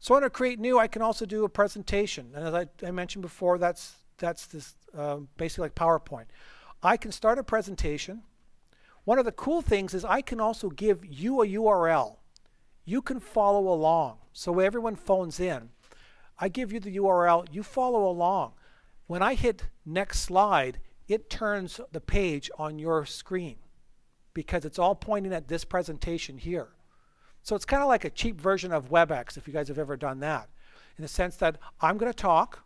So under create new, I can also do a presentation. And as I, I mentioned before, that's, that's this uh, basically like PowerPoint. I can start a presentation. One of the cool things is I can also give you a URL. You can follow along. So everyone phones in. I give you the URL, you follow along. When I hit next slide, it turns the page on your screen because it's all pointing at this presentation here. So it's kind of like a cheap version of WebEx if you guys have ever done that. In the sense that I'm going to talk,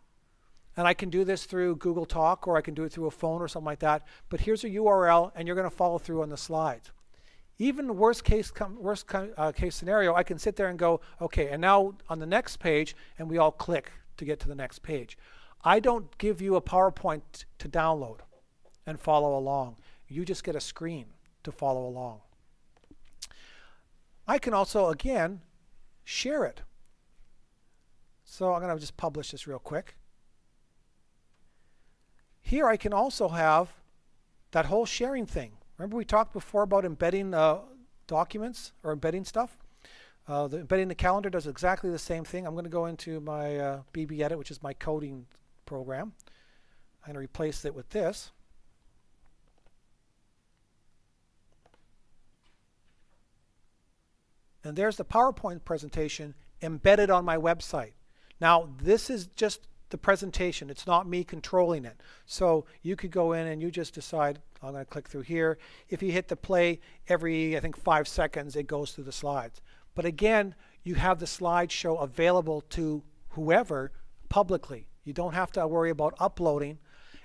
and I can do this through Google Talk or I can do it through a phone or something like that. But here's a URL and you're going to follow through on the slides. Even worst case, worst uh, case scenario, I can sit there and go, okay, and now on the next page, and we all click to get to the next page. I don't give you a PowerPoint to download and follow along. You just get a screen to follow along. I can also, again, share it. So I'm going to just publish this real quick. Here I can also have that whole sharing thing. Remember we talked before about embedding uh, documents or embedding stuff? Uh, the embedding the calendar does exactly the same thing. I'm going to go into my uh, which is my coding program. I'm going to replace it with this. And there's the PowerPoint presentation embedded on my website. Now, this is just the presentation. It's not me controlling it. So you could go in and you just decide, I'm going to click through here. If you hit the play every, I think, five seconds, it goes through the slides. But again, you have the slideshow available to whoever publicly. You don't have to worry about uploading.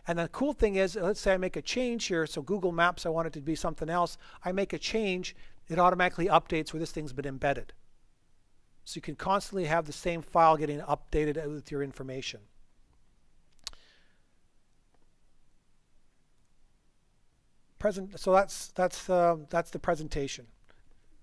And the cool thing is, let's say I make a change here. So Google Maps, I want it to be something else. I make a change it automatically updates where this thing's been embedded. So you can constantly have the same file getting updated with your information. Present, so that's, that's, uh, that's the presentation.